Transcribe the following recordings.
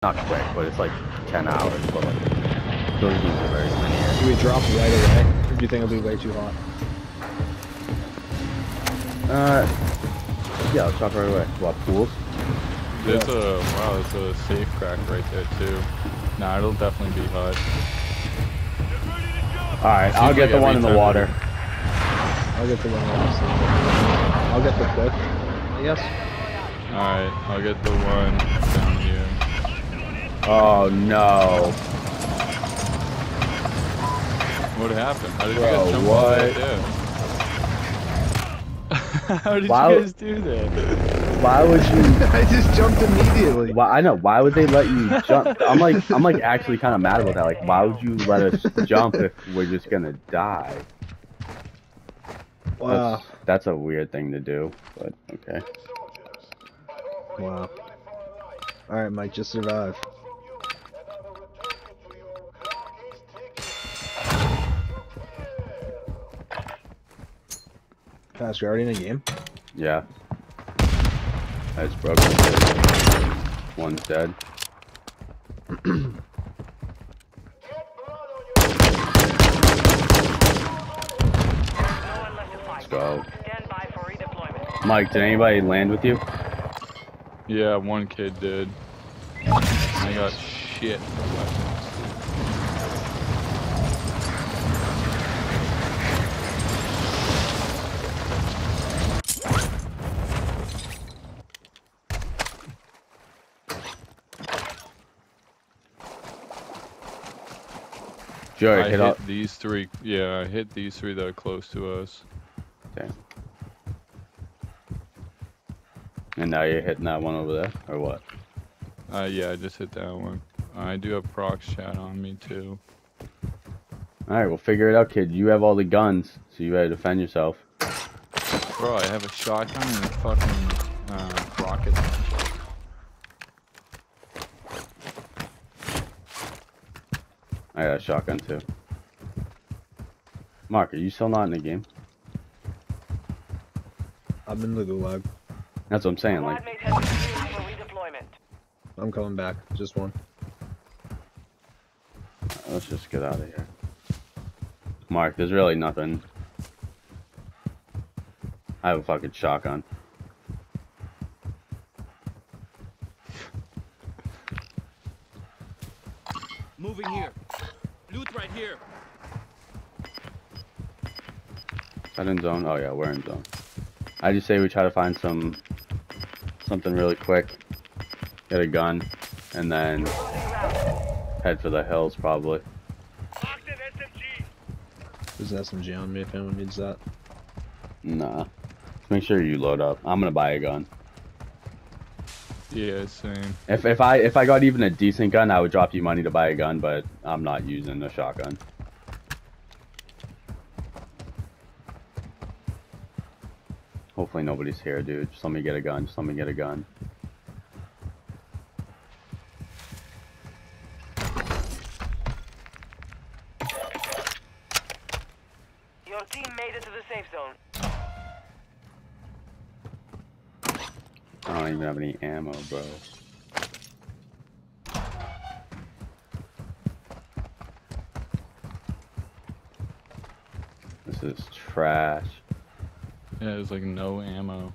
Not quick, but it's like 10 hours, but like, those games are very linear. Do we drop right away? Or do you think it'll be way too hot? Uh, yeah, let's talk right away. What, pools? There's a wow, there's a safe crack right there too. Nah, it'll definitely be hot. Alright, I'll get like the one in the time water. I'll get the one last. I'll get the quick, I guess. Alright, I'll get the one down here. Oh no. What happened? How did Bro, you guys jump what? right there? How did Wow. you guys do that? Why would you I just jumped immediately. Why I know. Why would they let you jump? I'm like, I'm like actually kind of mad about that. Like, why would you let us jump if we're just gonna die? Wow. That's, that's a weird thing to do, but okay. Wow. Alright, Mike, just survive. Pass, you're already in a game? Yeah. That's broken. One's dead. Let's go. Stand by for redeployment. Mike, did anybody land with you? Yeah, one kid did. I got shit. I hit up. these three. Yeah, I hit these three that are close to us. Okay. And now you're hitting that one over there, or what? Uh, yeah, I just hit that one. I do have prox chat on me too. Alright, we'll figure it out, kid. You have all the guns, so you better defend yourself. Bro, I have a shotgun and a fucking I got a shotgun too. Mark, are you still not in the game? I'm in the gulag. That's what I'm saying. Like, Squad mates have been cleared for redeployment. I'm coming back. Just one. let's just get out of here. Mark, there's really nothing. I have a fucking shotgun. Is in zone? Oh yeah, we're in zone. I just say we try to find some something really quick, get a gun, and then head for the hills probably. There's an SMG on me if anyone needs that. Nah. Make sure you load up. I'm gonna buy a gun. Yeah, same. If if I if I got even a decent gun, I would drop you money to buy a gun, but I'm not using a shotgun. Hopefully nobody's here, dude. Just let me get a gun. Just let me get a gun. Your team made it to the safe zone. I don't even have any ammo, bro. This is trash. Yeah, there's like no ammo.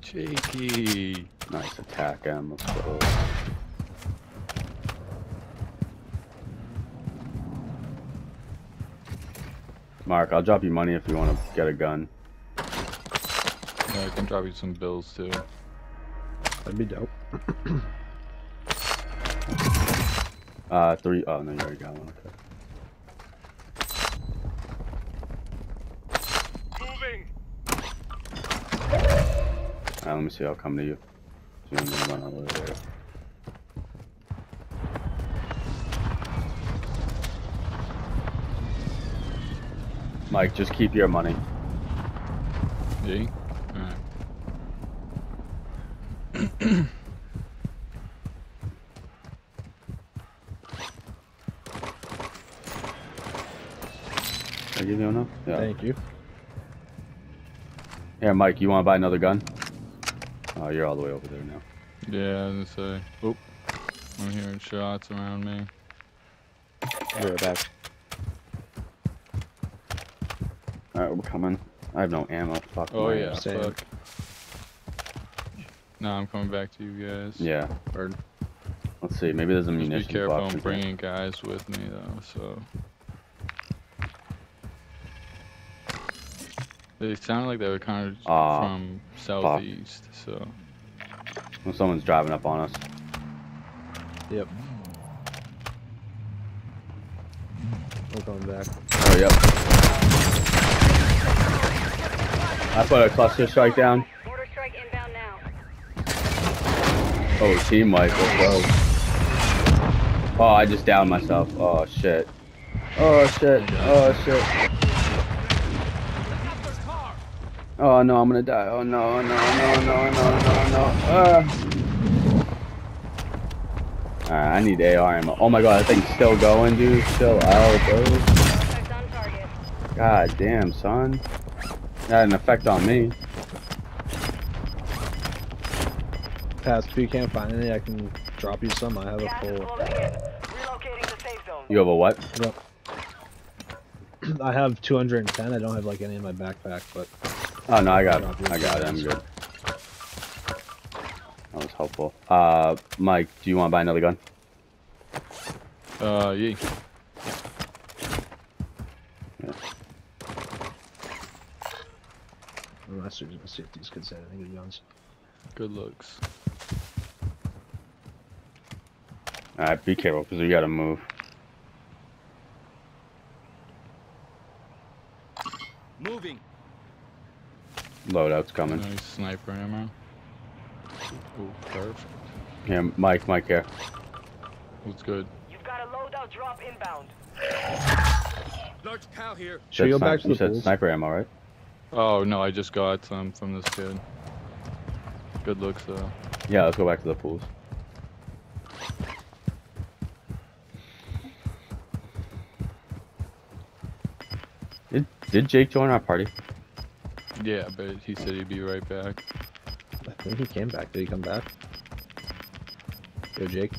Jakey. Nice attack, M. Let's go. Mark, I'll drop you money if you want to get a gun. Yeah, I can drop you some bills too. That'd be dope. Uh, three. Oh, no, you already got one. Okay. Moving. Alright, let me see. I'll come to you. See when they run over there. Mike, just keep your money. Yeah? Alright. Did I give you enough? Yeah. Thank you. Here, Mike, you want to buy another gun? Oh, you're all the way over there now. Yeah, I was gonna say. Oop. I'm hearing shots around me. Be right back. Alright, we're coming. I have no ammo. Fuck. Oh my yeah. Same. fuck. No, I'm coming back to you guys. Yeah. Bird. Let's see. Maybe there's a Just be careful. box. I'm in here. bringing guys with me though, so. They sounded like they were kind of Ah, from southeast, so. Well, someone's driving up on us. Yep. We're coming back. Oh, yep. I put a cluster strike down. Mortar strike inbound now. Oh, team wipe. Let's. Oh, I just downed myself. Oh, shit. Oh, shit. Oh, shit. Oh, no, I'm gonna die. Oh, no, no, no, no, no, no, no. Uh. Alright, I need AR ammo. Oh my god, that thing's still going, dude. Still out, bro. Suspect on target. God damn, son. That had an effect on me. Pass, if you can't find any, I can drop you some. I have a full. closing in. Relocating the safe zone. You have a what? I have 210. I don't have like any in my backpack, but Oh no, I got it. I got it. I'm good. That was helpful. Uh, Mike, do you want to buy another gun? Uh, yeah. I'm not sure. Let's see if these kids have any good guns. Good looks. Alright, be careful because we gotta move. Moving. Loadout's coming. Nice sniper ammo. Ooh, perfect. Here, Mike, Mike here. Looks good. You've got a loadout drop inbound. Large cow here. Should we go back to you the said pools? sniper ammo, right? Oh no, I just got some from this kid. Good looks though. Yeah, let's go back to the pools. Did, did Jake join our party? Yeah, but he said he'd be right back. I think he came back. Did he come back? Yo, Jake.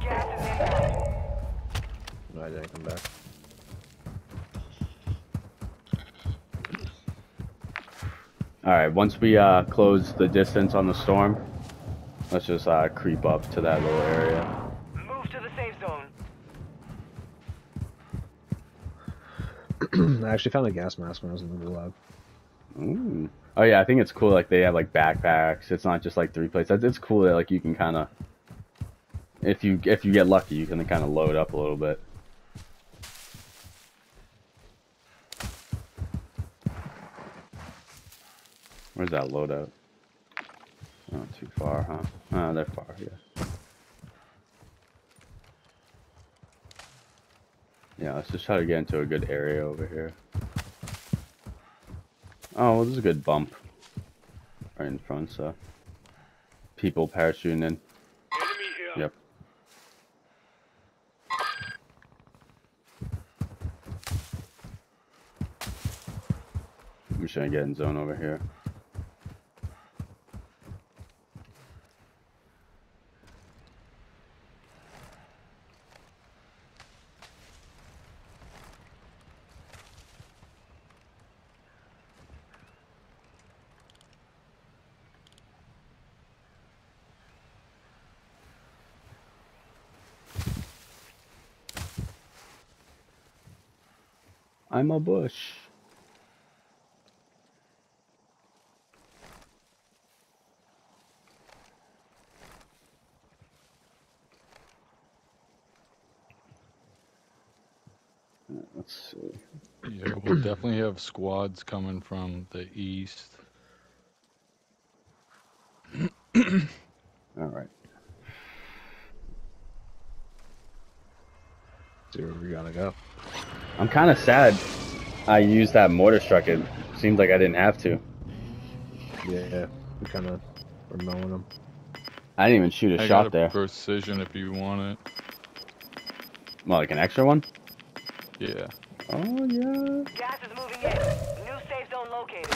Gas is inbound. No, I didn't come back. Alright, once we uh, close the distance on the storm, let's just uh, creep up to that little area. Move to the safe zone. I actually found a gas mask when I was in the lab. Ooh. Oh yeah, I think it's cool. Like they have like backpacks. It's not just like three plates. It's cool that like you can kind of, if you if you get lucky, you can kind of load up a little bit. Where's that loadout? Oh, not too far, huh? Oh, they're far. Yeah. Yeah, let's just try to get into a good area over here. Oh, well, this is a good bump. Right in front, so. People parachuting in. Enemy here. Yep. I'm just gonna get in zone over here. I'm a bush. Uh, Let's see. Yeah, we'll definitely have squads coming from the east. All right. See where we gotta go. I'm kind of sad I used that mortar struck. It seems like I didn't have to. Yeah, we kind of were mowing them. I didn't even shoot a I shot got a there. precision if you want it. Well, like an extra one? Yeah. Oh, yeah. Gas is moving in. New safe zone located.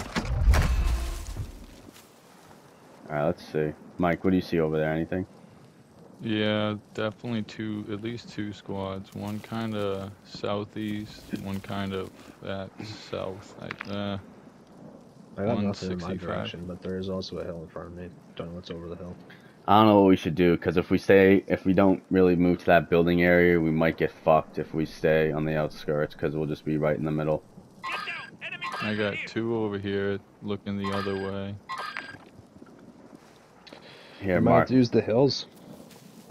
Alright, let's see. Mike, what do you see over there? Anything? Yeah, definitely two, at least two squads. One kind of southeast, one kind of at south. I, uh, I got nothing in my 165. direction, but there is also a hill in front of me. Don't know what's over the hill. I don't know what we should do because if we stay, if we don't really move to that building area, we might get fucked if we stay on the outskirts because we'll just be right in the middle. I got two over here looking the other way. Here, I might Mark. have to use the hills,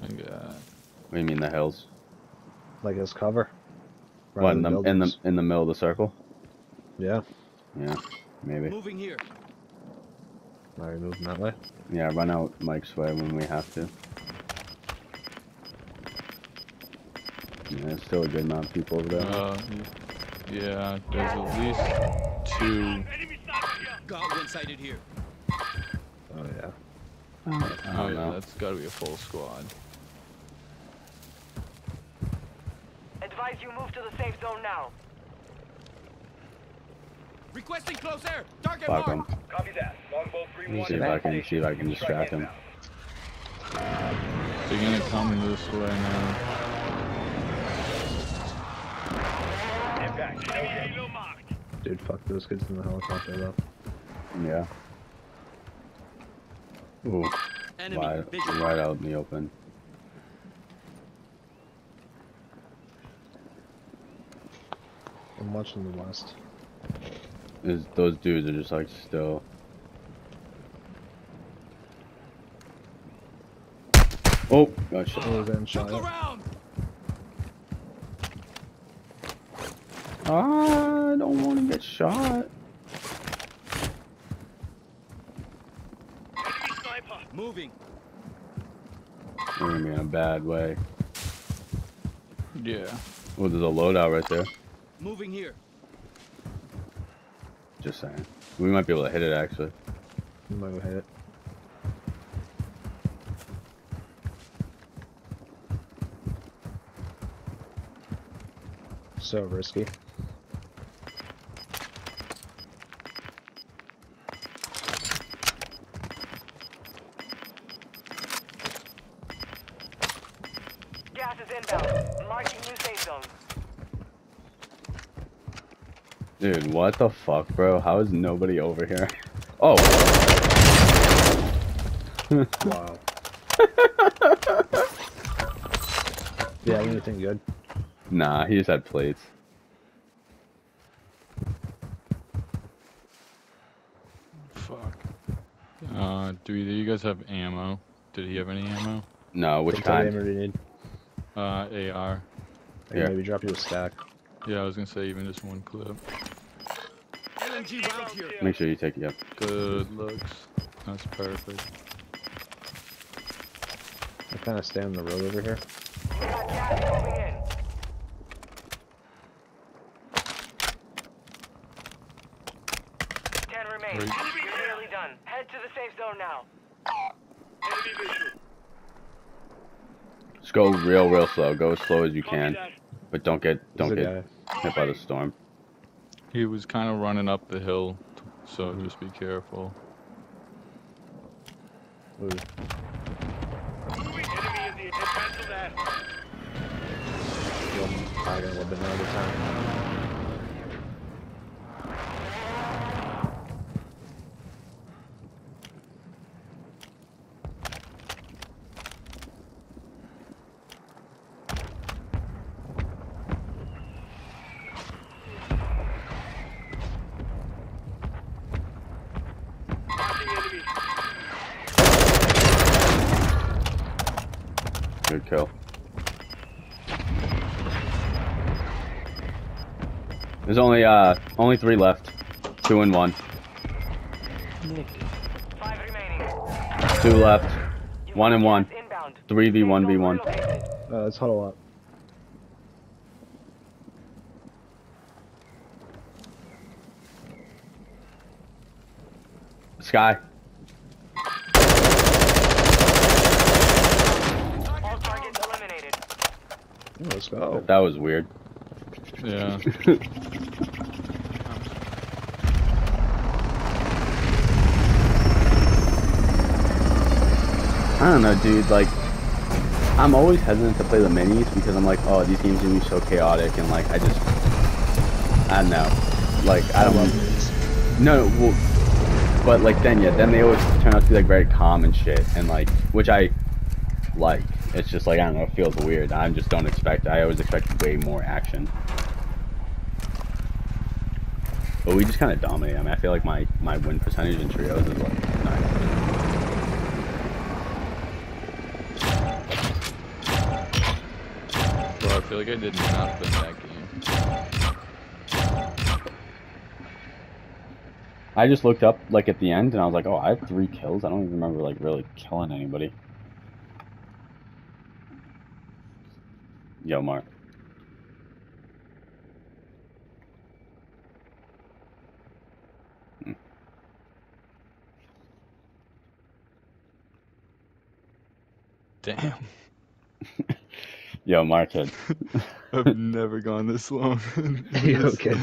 I got What do you mean the hills? like as cover. What in the than in the in the middle of the circle? Yeah. Yeah, maybe. Moving here. Are we moving that way? Yeah, run out Mike's way when we have to. Yeah, there's still a good amount of people over there. Uh, yeah, there's at least two. Got one sighted here. Oh yeah. I Oh don't yeah, know. that's got to be a full squad. Advise you move to the safe zone now. Requesting close air. Target Fuck him. Copy that. Longbow Let me 3-1. see if I can see if I can distract him. They're gonna come this way now. Impact. Okay. Dude, fuck those kids in the helicopter though. Yeah. Ooh, Enemy right, right out in the open. I'm watching the west. Is those dudes are just like still. Oh, got shot. Oh, then shot Look around. I don't want to get shot. Moving. We're gonna be in a bad way. Yeah. Oh, there's a loadout right there. Moving here. Just saying. We might be able to hit it actually. I'm gonna go hit it. So risky. Dude, what the fuck, bro? How is nobody over here? Oh, Wow. yeah, anything good? nah, he just had plates. Fuck. Uh, do either of you guys have ammo? Did he have any ammo? No, which What type of kind? ammo do you need? Uh, AR. I can Yeah. maybe drop you a stack. Yeah, I was gonna say even just one clip. LMG round here. Make sure you take it up. Good looks. That's perfect. I kind of stay on the road over here. We got gas moving in. Ten remain. Great. You're nearly done. Head to the safe zone now. Enemy visual. Just go real, real slow. Go as slow as you can, but don't get don't get guy. hit by the storm. He was kind of running up the hill, so Mm-hmm. just be careful. Ooh, Enemy in the cancel that. I'm hiding a little bit now at a time. Marking enemy. Good kill. There's only uh only three left. Two and one. Five remaining. Two left. One and one. Three v one v one. Uh, let's huddle up. Sky. Ooh. That was weird. Yeah. I don't know, dude. Like, I'm always hesitant to play the minis because I'm like, oh, these games are gonna be so chaotic, and like, I just, I don't know. Like, I I don't. love these. No, well, but like then, yeah, then they always turn out to be like very calm and shit, and like, which I like. It's just like I don't know, it feels weird. I just don't expect. I always expect way more action. But we just kind of dominate. I mean, I feel like my my win percentage in trios is like nice. Bro, I feel like I did not win that game. I just looked up like at the end and I was like, oh, I have three kills. I don't even remember like really killing anybody. Yo, Mark. Hmm. Damn. Yo, Mark had I've never gone this long. You okay?